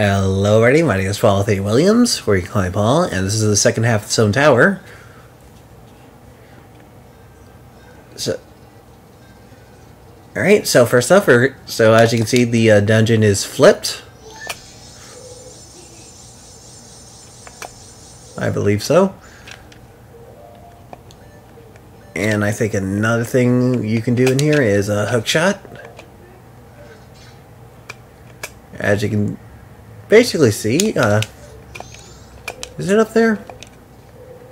Hello, everybody. My name is Paul Th. Williams, where you can call me Paul, and this is the second half of the Stone Tower. So, all right. So first off, we're, so as you can see, the uh, dungeon is flipped. I believe so. And I think another thing you can do in here is a hook shot. As you can basically see, uh, is it up there?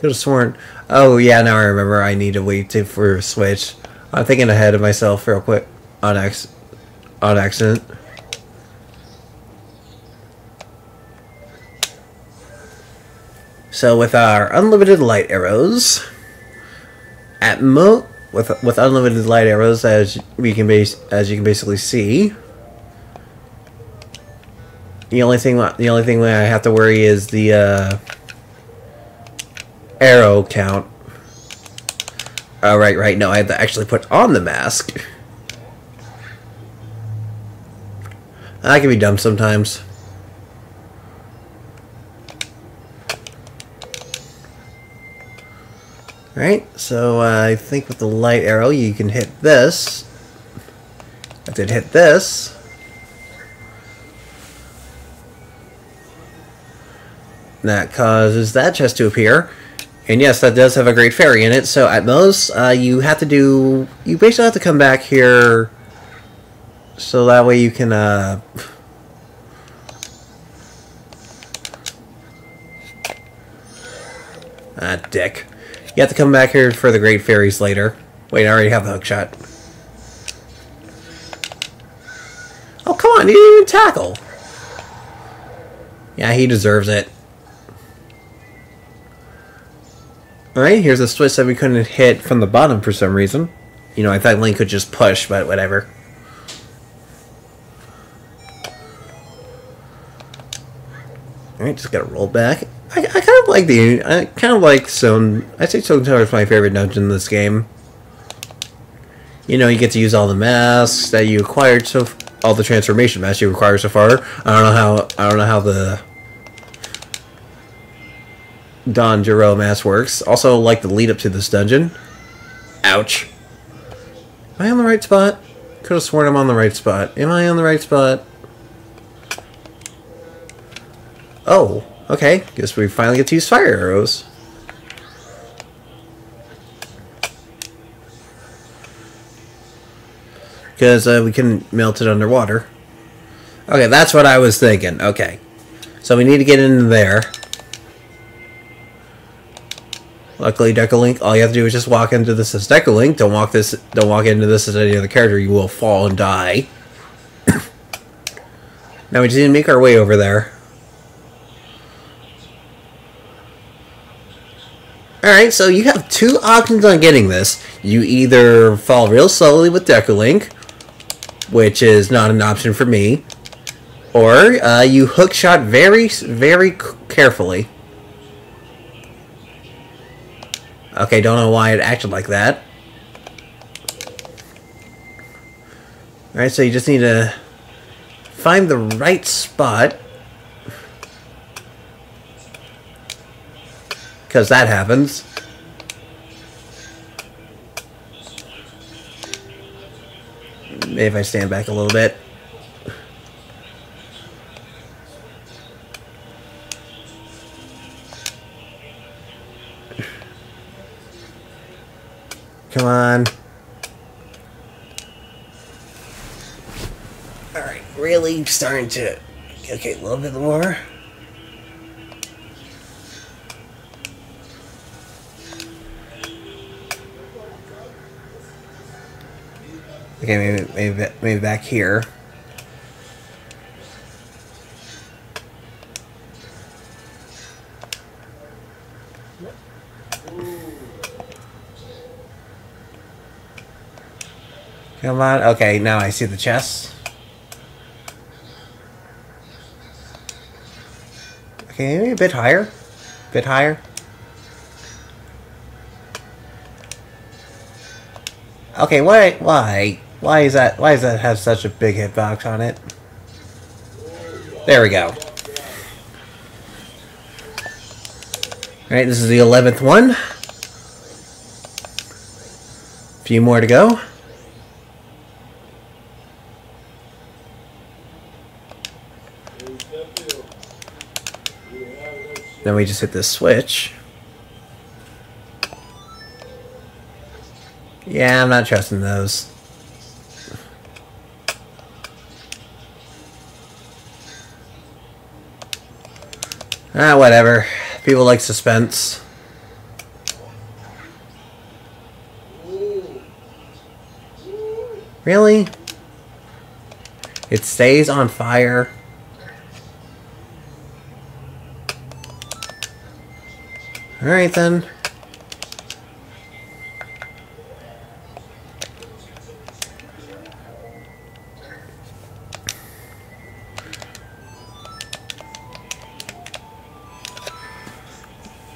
Could have sworn. Oh yeah, now I remember. I need to wait to, for a switch. I'm thinking ahead of myself real quick on ac on accident. So with our unlimited light arrows, at mo with with unlimited light arrows, as we can base as you can basically see, the only thing the only thing I have to worry is the uh, arrow count. Oh right, right. No, I have to actually put on the mask. That can be dumb sometimes. Right, so uh, I think with the light arrow you can hit this. I did hit this. That causes that chest to appear. And yes, that does have a great fairy in it, so at most, uh, you have to do... You basically have to come back here so that way you can, uh... Ah, dick. You have to come back here for the Great Fairies later. Wait, I already have the hook shot. Oh, come on, he didn't even tackle. Yeah, he deserves it. Alright, here's a switch that we couldn't hit from the bottom for some reason. You know, I thought Link could just push, but whatever. Alright, just gotta roll back. I, I kind of like the I kind of like Stone. I say Stone Tower is my favorite dungeon in this game. You know, you get to use all the masks that you acquired so all the transformation masks you acquired so far. I don't know how I don't know how the Don Gero mask works. Also, like the lead up to this dungeon. Ouch. Am I on the right spot? Could have sworn I'm on the right spot. Am I on the right spot? Oh, okay. Guess we finally get to use fire arrows. Because uh, we can melt it underwater. Okay, that's what I was thinking. Okay. So we need to get in there. Luckily, Deku Link, all you have to do is just walk into this as Deku Link. Don't walk this. Don't walk into this as any other character. You will fall and die. now we just need to make our way over there. Alright, so you have two options on getting this. You either fall real slowly with Deku Link, which is not an option for me, or uh, you hook shot very, very carefully. Okay, don't know why it acted like that. Alright, so you just need to find the right spot. Because that happens. Maybe if I stand back a little bit. Come on. Alright, really starting to... Okay, a little bit more. Okay, maybe, maybe, maybe back here. Come on. Okay, now I see the chest. Okay, maybe a bit higher. A bit higher. Okay, why, why, why is that, why does that have such a big hitbox on it? There we go. Alright, this is the 11th one. A few more to go. Then we just hit this switch. Yeah, I'm not trusting those. Ah, whatever. People like suspense. Really? It stays on fire. Alright then.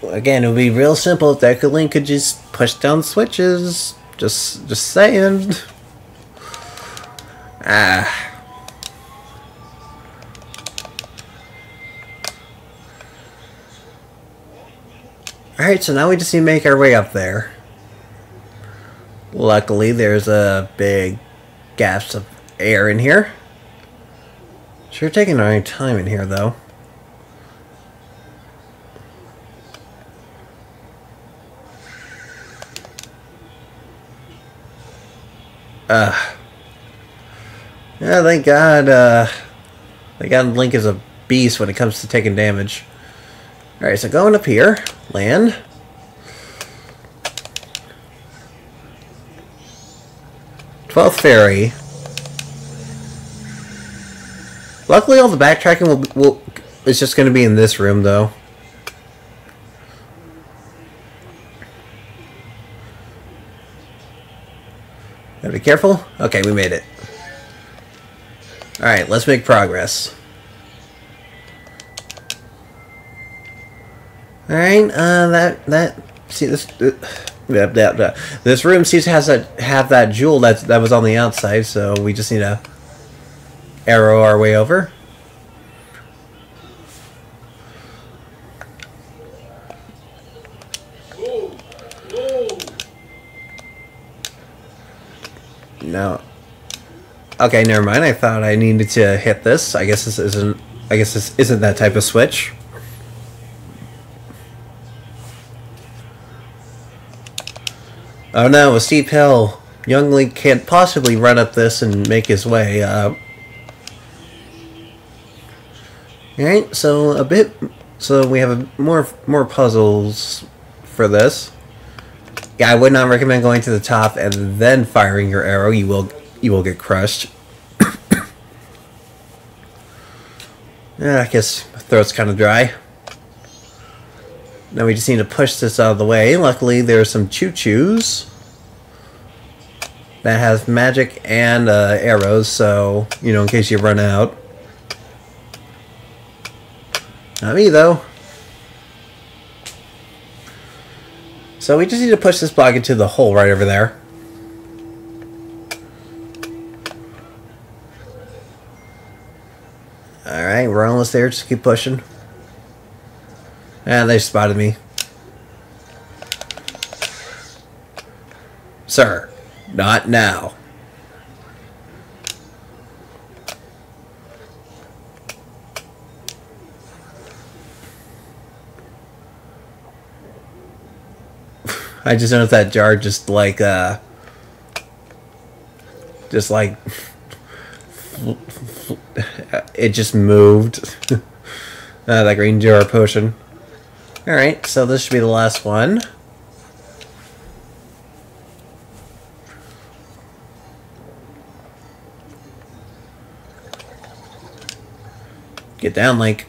Again, it would be real simple if Deku Link could just push down switches. Just, just saying. Alright, so now we just need to make our way up there. Luckily, there's a big gaps of air in here. Sure taking our time in here, though. Uh, yeah, thank God, uh, thank God Link is a beast when it comes to taking damage. Alright, so going up here, land. Twelfth Fairy. Luckily, all the backtracking will, will is just going to be in this room, though. Gotta be careful. Okay, we made it. Alright, let's make progress. All right, uh, that that see this. Uh, this room seems to has a, have that jewel that that was on the outside, so we just need to arrow our way over. No. Okay, never mind. I thought I needed to hit this. I guess this isn't. I guess this isn't that type of switch. Oh no, a steep hill. Young Link can't possibly run up this and make his way. Uh, Alright, so a bit... So we have a, more more puzzles for this. Yeah, I would not recommend going to the top and then firing your arrow. You will you will get crushed. yeah, I guess my throat's kind of dry. Now we just need to push this out of the way. Luckily, there are some Chuchus that has magic and uh, arrows, so, you know, in case you run out. Not me, though. So we just need to push this block into the hole right over there. Alright, we're almost there. Just keep pushing. And they spotted me. Sir, not now. I just noticed that jar just like uh just like it just moved. uh, that green jar potion. Alright, so this should be the last one. Get down, Link.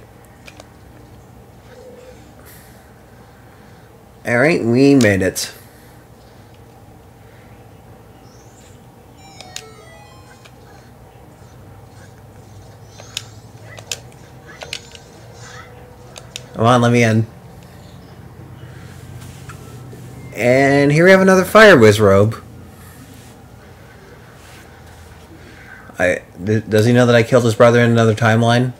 Alright, we made it. Come on, let me in. And here we have another Fire Wizrobe. I, does he know that I killed his brother in another timeline?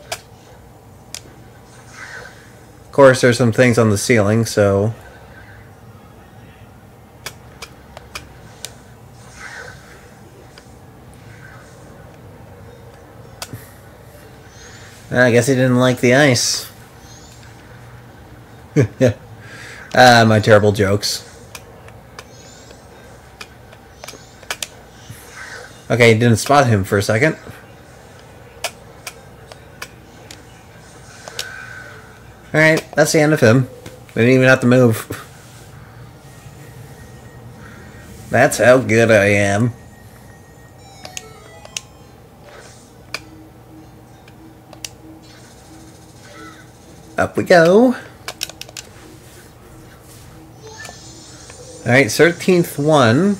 Of course, there's some things on the ceiling, so... I guess he didn't like the ice. ah, my terrible jokes. Okay, didn't spot him for a second. Alright, that's the end of him. We didn't even have to move. That's how good I am. Up we go. Alright, 13th one.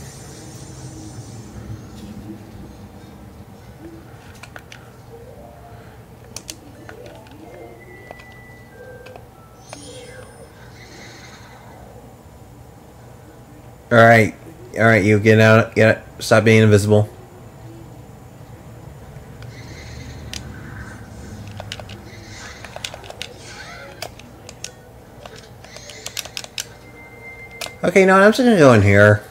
Alright. Alright, you get out. Get out. Stop being invisible. Okay, no, I'm just gonna go in here.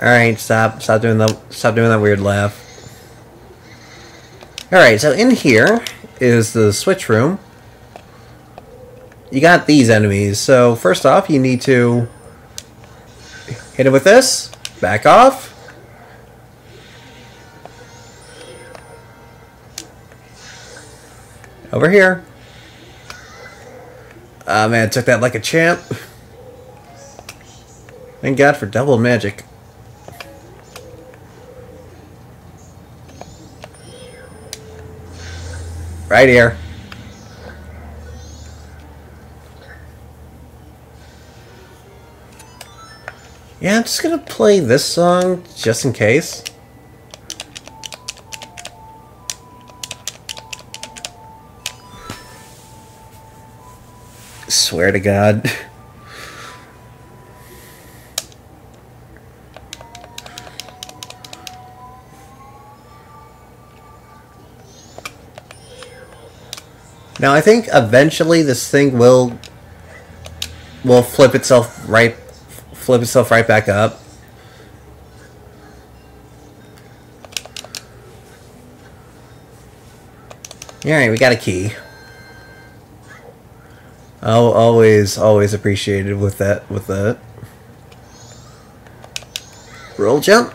Alright, stop. Stop doing the stop doing that weird laugh. Alright, so in here is the switch room. You got these enemies. So first off, you need to hit it with this. Back off. Over here. Ah, oh, man, took that like a champ. Thank God for double magic. Right here. Yeah, I'm just gonna play this song just in case. Swear to God. Now I think eventually this thing will will flip itself right flip itself right back up. Alright, we got a key. Oh, always, always appreciated with that, with that. Roll jump.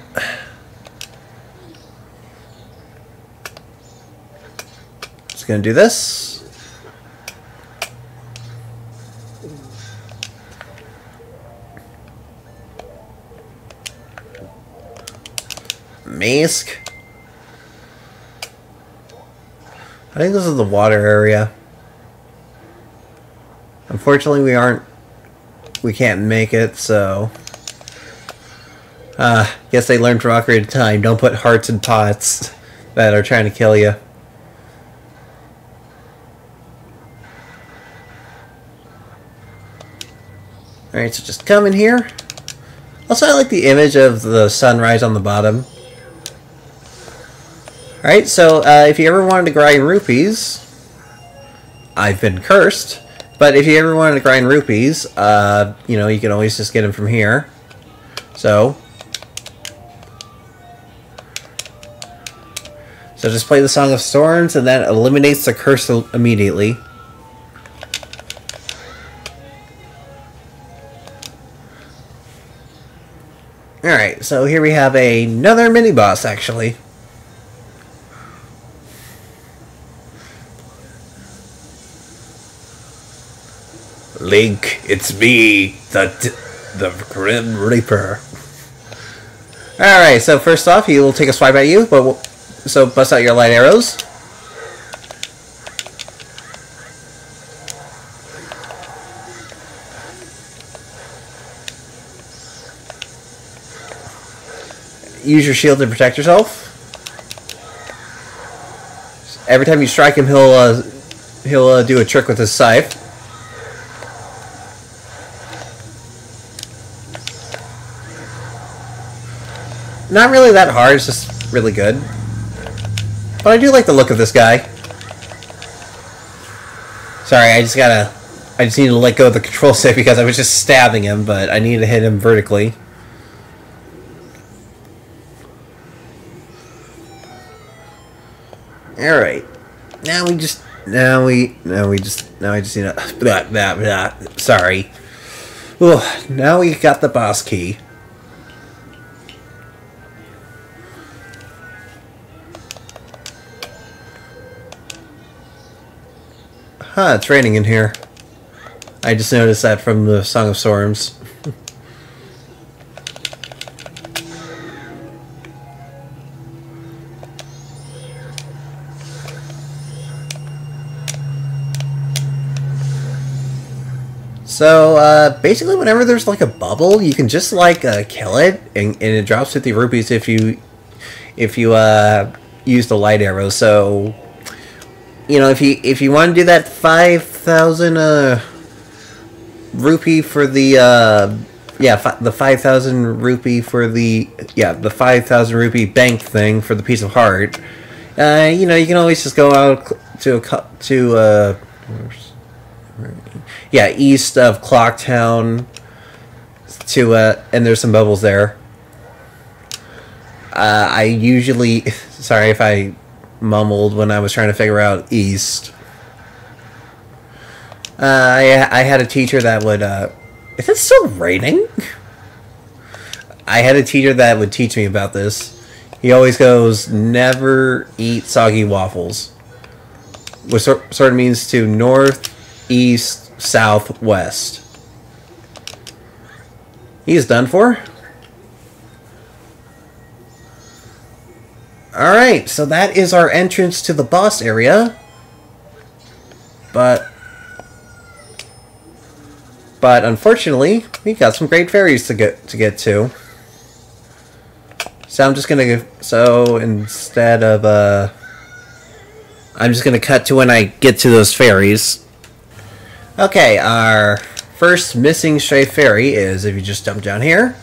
Just gonna do this. Mask. I think this is the water area. Unfortunately, we aren't... We can't make it, so... Uh, guess they learned from Ocarina of Time. Don't put hearts in pots that are trying to kill you. Alright, so just come in here. Also, I like the image of the sunrise on the bottom. Alright, so uh, if you ever wanted to grind rupees, I've been cursed. But if you ever wanted to grind rupees, uh, you know, you can always just get them from here. So. So just play the Song of Storms, and that eliminates the curse immediately. Alright, so here we have another mini-boss, actually. Link, it's me, the the Grim Reaper. Alright, so first off, he will take a swipe at you, but we'll, so bust out your light arrows. Use your shield to protect yourself. Every time you strike him, he'll uh, he'll uh, do a trick with his scythe. Not really that hard, it's just really good. But I do like the look of this guy. Sorry, I just gotta... I just need to let go of the control stick because I was just stabbing him, but I need to hit him vertically. Alright. Now we just... Now we... Now we just... Now I just need to... Blah, blah, blah. Sorry. Ooh, now we got the boss key. Huh, it's raining in here. I just noticed that from the Song of Storms. So, uh, basically whenever there's like a bubble, you can just like uh, kill it and, and it drops 50 rupees if you if you uh, use the light arrow. So, you know, if you if you want to do that 5,000 uh, rupee for the uh, yeah, fi the 5,000 rupee for the yeah, the 5,000 rupee bank thing for the piece of heart. Uh, you know, you can always just go out to a to uh yeah, east of Clocktown to uh and there's some bubbles there. Uh, I usually sorry if I mumbled when I was trying to figure out east. Uh, I I had a teacher that would uh is it still raining? I had a teacher that would teach me about this. He always goes, never eat soggy waffles. Which sort, of means to north, east, southwest. He's done for. Alright, so that is our entrance to the boss area. But... But unfortunately, we got some great fairies to get to get to. So I'm just gonna so instead of uh I'm just gonna cut to when I get to those fairies. Okay, our first missing stray fairy is if you just jump down here.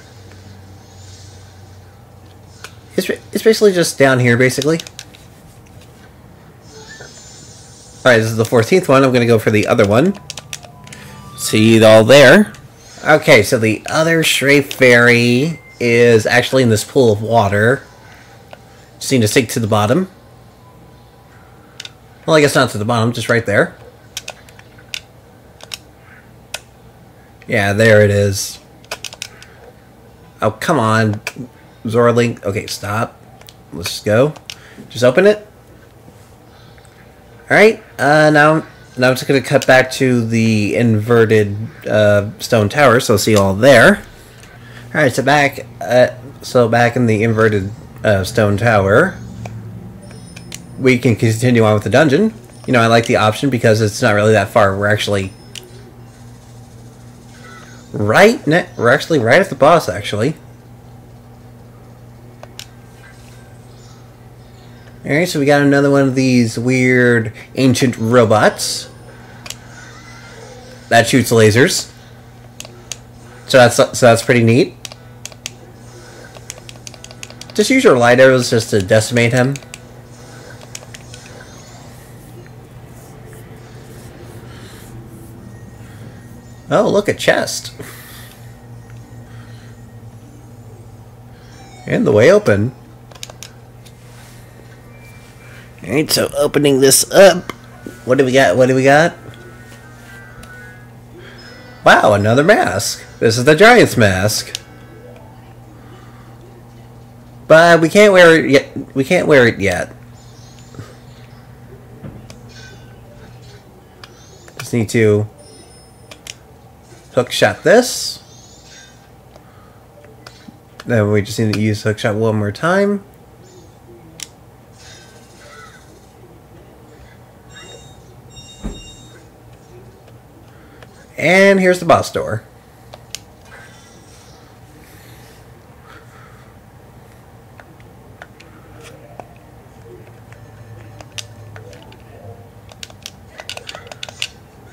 It's, basically just down here, basically. Alright, this is the 14th one. I'm going to go for the other one. See it all there. Okay, so the other stray fairy is actually in this pool of water. Just need to sink to the bottom. Well, I guess not to the bottom, just right there. Yeah, there it is. Oh, come on. Zora Link. Okay, stop. Let's go. Just open it. Alright, uh, now, now I'm just going to cut back to the inverted uh, stone tower, so see all there. Alright, so back, uh, so back in the inverted uh, stone tower, we can continue on with the dungeon. You know, I like the option because it's not really that far. We're actually right we're actually right at the boss actually. Alright, so we got another one of these weird ancient robots that shoots lasers. So that's so that's pretty neat. Just use your light arrows just to decimate him. Oh, look, a chest. And the way open. Alright, so opening this up. What do we got? What do we got? Wow, another mask. This is the Giant's mask. But we can't wear it yet. We can't wear it yet. Just need to hook shot this. Then we just need to use hook shot one more time. And here's the boss door.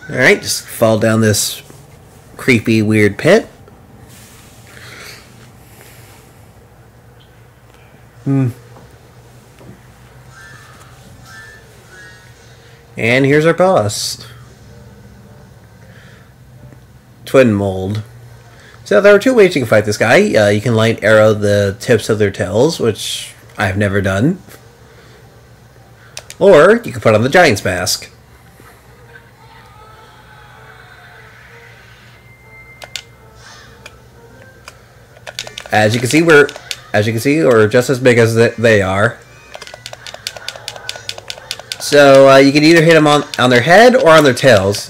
Alright, just fall down this creepy, weird pit. Hmm. And here's our boss. Twin Mold. So there are two ways you can fight this guy. Uh, you can light arrow the tips of their tails, which I've never done. Or you can put on the Giant's Mask. As you can see, we're, as you can see, we're just as big as they are. So uh, you can either hit them on, on their head or on their tails.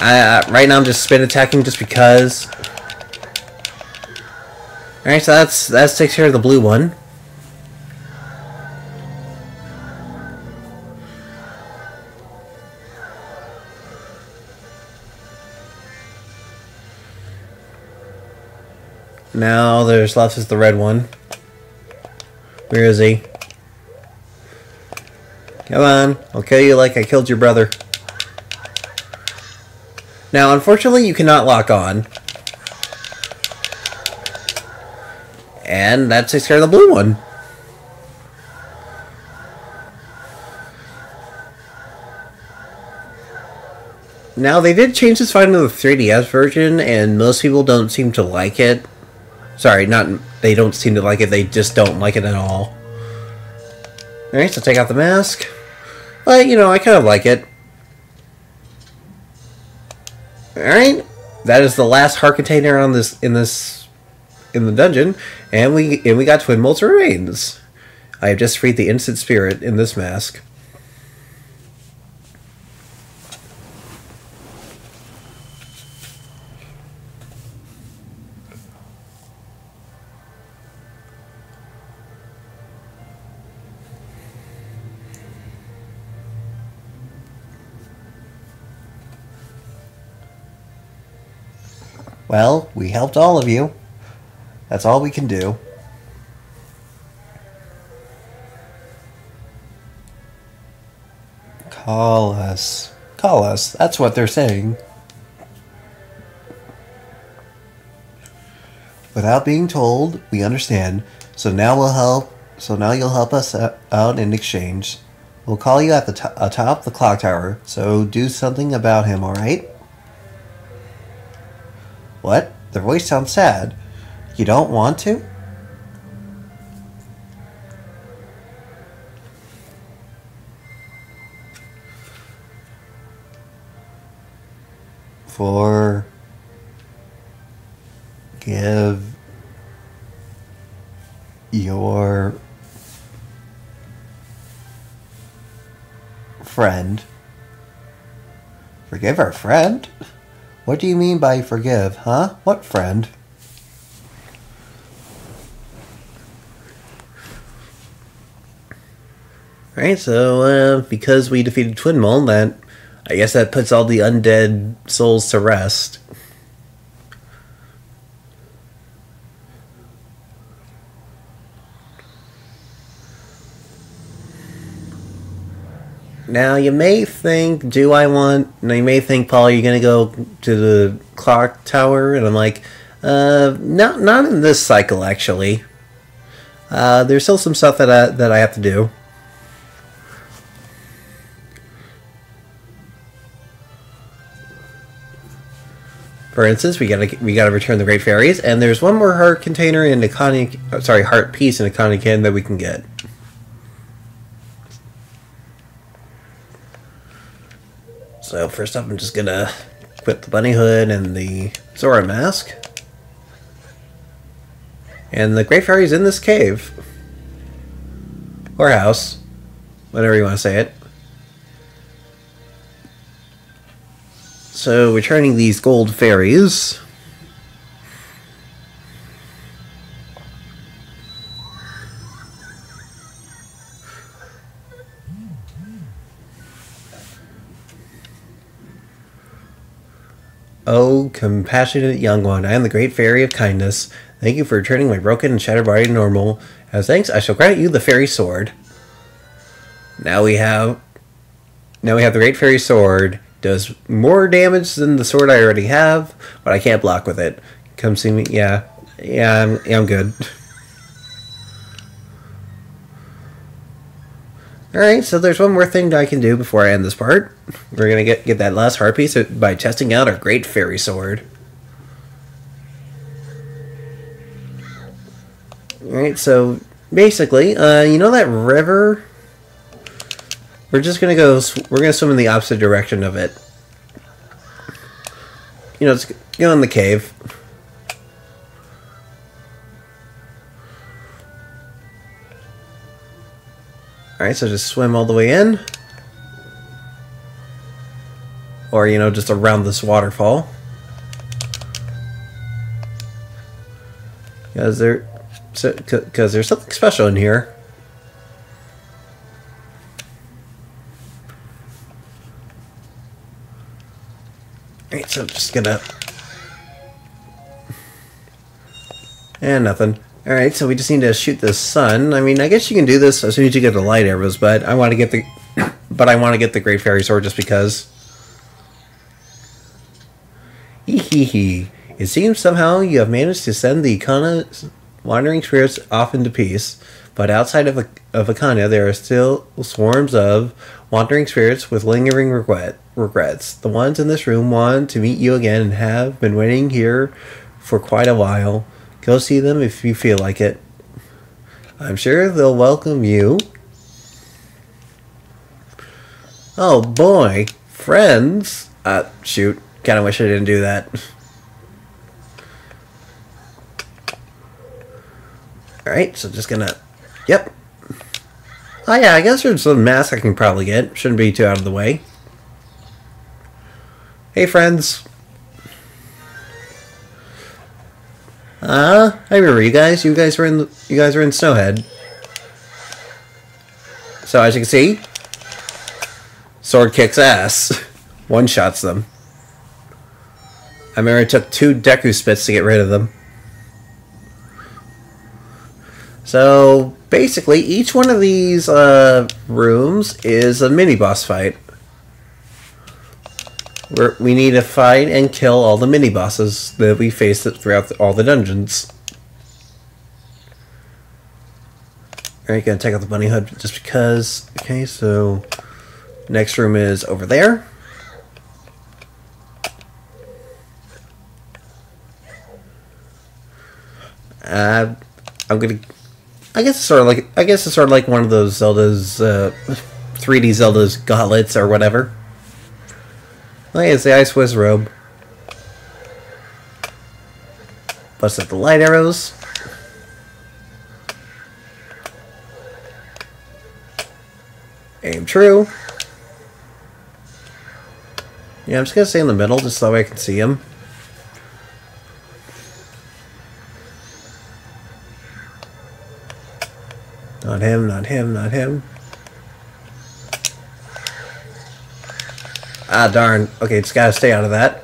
Uh, right now I'm just spin attacking just because. Alright, so that's that takes care of the blue one. Now there's left is the red one. Where is he? Come on, I'll kill you like I killed your brother. Now, unfortunately, you cannot lock on. And that takes care of the blue one. Now, they did change this fight into the 3DS version, and most people don't seem to like it. Sorry, not they don't seem to like it, they just don't like it at all. Alright, so take out the mask. But, you know, I kind of like it. Alright. That is the last heart container on this in this in the dungeon. And we and we got Twin Mold's remains. I have just freed the innocent spirit in this mask. Well, we helped all of you. That's all we can do. Call us. Call us. That's what they're saying. Without being told, we understand. So now we'll help. So now you'll help us uh, out in exchange. We'll call you at the atop the clock tower. So do something about him, all right? What? Their voice sounds sad. You don't want to? For give your friend forgive our friend what do you mean by forgive, huh? What friend? Alright, so uh, because we defeated Twin Mold, that I guess that puts all the undead souls to rest. Now you may think, do I want? Now you may think, Paul, you're gonna go to the clock tower, and I'm like, uh, not not in this cycle actually. Uh, there's still some stuff that I that I have to do. For instance, we gotta we gotta return the Great Fairies, and there's one more heart container in the Connie, sorry, heart piece in the Connie can that we can get. So first up, I'm just gonna equip the bunny hood and the Zora mask. And the Great Fairy's in this cave. Or house. Whatever you want to say it. So, returning these gold fairies. Oh, compassionate young one, I am the great fairy of kindness. Thank you for returning my broken and shattered body to normal. As thanks, I shall grant you the fairy sword. Now we have... Now we have the great fairy sword Does more damage than the sword I already have, but I can't block with it. Come see me. Yeah. Yeah, I'm, yeah, I'm good. Alright, so there's one more thing I can do before I end this part. We're gonna get, get that last heart piece by testing out our great fairy sword. Alright, so basically, uh, you know that river? We're just gonna go, we're gonna swim in the opposite direction of it. You know, let's go in the cave. Alright, so just swim all the way in. Or, you know, just around this waterfall. Because there, because there's something special in here. Alright, so I'm just gonna... And nothing. Alright, so we just need to shoot the sun. I mean, I guess you can do this as soon as you get the light arrows, but I want to get the... but I want to get the Great Fairy Sword just because. Hee. It seems somehow you have managed to send the Ikana wandering spirits off into peace, but outside of, of Ikana there are still swarms of wandering spirits with lingering regret, regrets. The ones in this room want to meet you again and have been waiting here for quite a while. Go see them if you feel like it. I'm sure they'll welcome you. Oh boy, friends. Uh, shoot. Kinda wish I didn't do that. Alright, so just gonna... Yep. Oh yeah, I guess there's some masks I can probably get. Shouldn't be too out of the way. Hey friends. Uh, I remember you guys. You guys were in you guys were in Snowhead. So as you can see, sword kicks ass. One shots them. I remember it took two Deku spits to get rid of them. So basically, each one of these uh, rooms is a mini boss fight. Where we need to fight and kill all the mini bosses that we face throughout the, all the dungeons. Alright, gonna take out the bunny hood just because. Okay, so next room is over there. Uh, I'm gonna I guess it's sort of like I guess it's sort of like one of those Zelda's uh, 3D Zelda's gauntlets or whatever. Oh, yeah, it's the Ice Wizrobe. Bust up the light arrows. Aim true. Yeah, I'm just gonna stay in the middle just so I can see him. Not him, not him, not him. Ah, darn. Okay, just gotta stay out of that.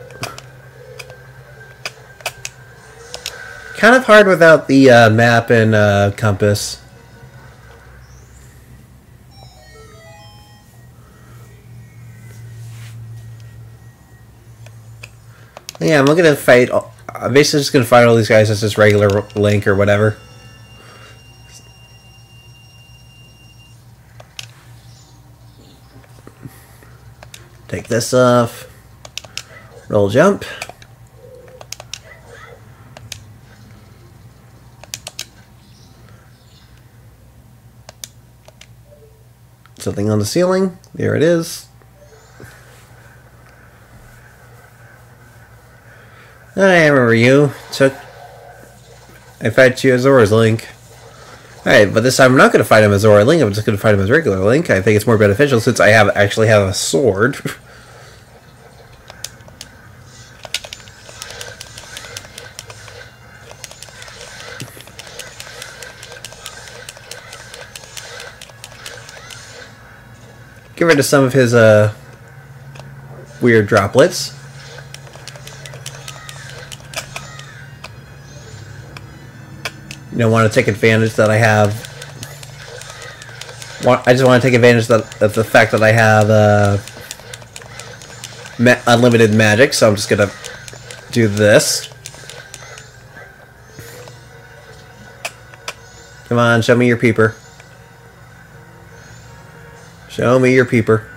Kind of hard without the uh, map and uh, compass. Yeah, I'm to fight. I'm basically just gonna fight all these guys as just regular Link or whatever. Take this off. Roll jump. Something on the ceiling. There it is. I remember you. Took. I fight you as Zora's Link. Alright, but this time I'm not going to fight him as Zora Link, I'm just going to fight him as regular Link. I think it's more beneficial since I have actually have a sword. Get rid of some of his uh, weird droplets. You know, want to take advantage that I have. I just want to take advantage of the fact that I have uh, ma unlimited magic, so I'm just gonna do this. Come on, show me your peeper. Show me your peeper.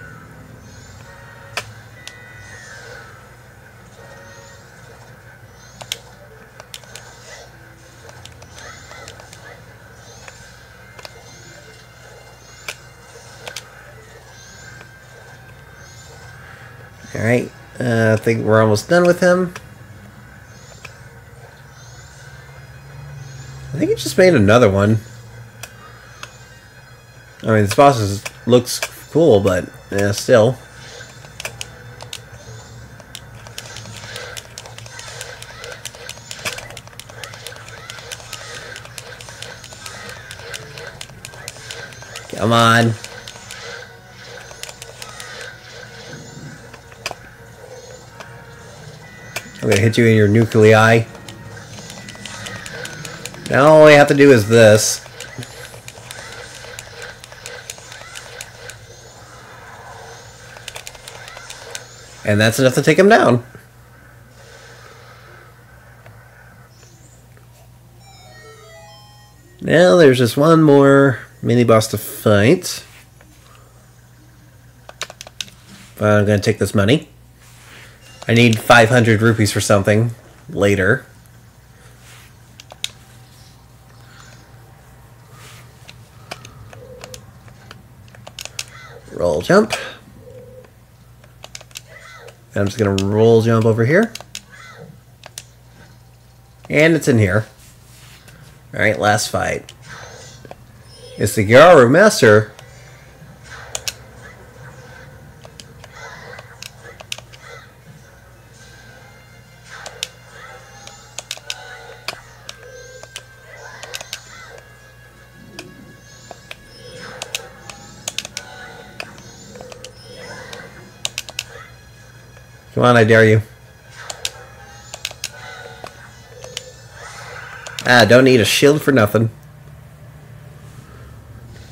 Alright, uh, I think we're almost done with him. I think he just made another one. I mean, this boss is, looks cool, but still. Come on. I'm gonna hit you in your nuclei. Now all we have to do is this. And that's enough to take him down. Now there's just one more mini boss to fight. But I'm going to take this money. I need 500 rupees for something later. Roll jump. And I'm just going to roll jump over here. And it's in here. Alright, last fight. It's the Garo Master Come on, I dare you. Ah, don't need a shield for nothing.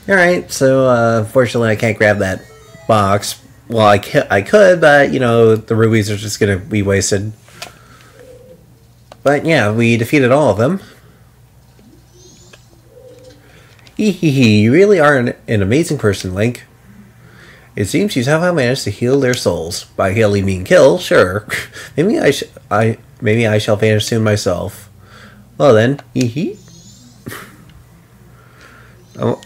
Alright, so uh, unfortunately I can't grab that box. Well, I, I could, but, you know, the rupees are just going to be wasted. But yeah, we defeated all of them. Hee hee hee, you really are an, an amazing person, Link. It seems you somehow managed to heal their souls. By heal you mean kill, sure. maybe I sh I maybe I shall vanish soon myself. Well then, hee hee. oh.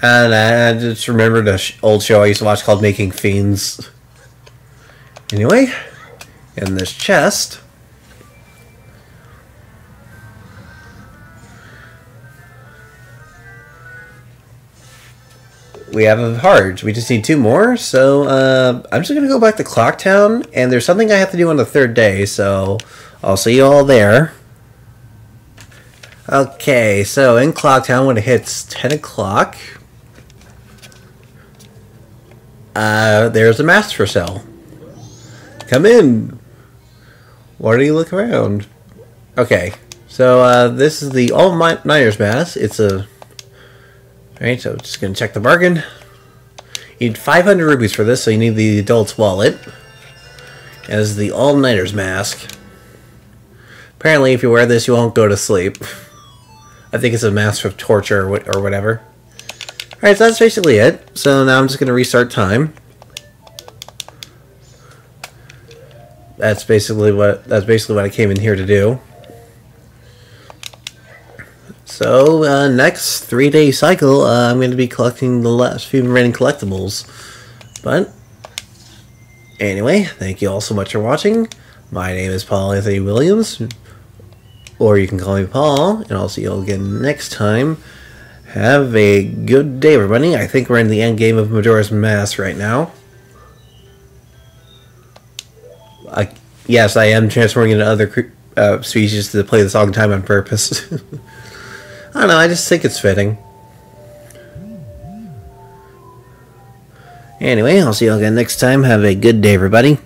And I just remembered an old show I used to watch called Making Fiends. Anyway, in this chest we have a heart. We just need two more. So uh, I'm just to go back to Clocktown. And there's something I have to do on the third day. So I'll see you all there. Okay, so in Clocktown when it hits 10 o'clock, uh, there's a mask for sale. Come in. Why do you look around? Okay, so uh, this is the All Nighters mask. It's a Alright, so just going to check the bargain. You need 500 rupees for this, so you need the adult's wallet. As the all-nighters mask. Apparently, if you wear this, you won't go to sleep. I think it's a mask of torture or, or whatever. Alright, so that's basically it. So now I'm just going to restart time. That's basically what that's basically what I came in here to do. So, uh, next three day cycle, uh, I'm going to be collecting the last few remaining collectibles. But, anyway, thank you all so much for watching. My name is Paul Anthony Williams, or you can call me Paul, and I'll see you all again next time. Have a good day, everybody. I think we're in the end game of Majora's Mask right now. I, yes, I am transforming into other uh, species to play this all the song time on purpose. I don't know, I just think it's fitting. Anyway, I'll see you all again next time. Have a good day, everybody.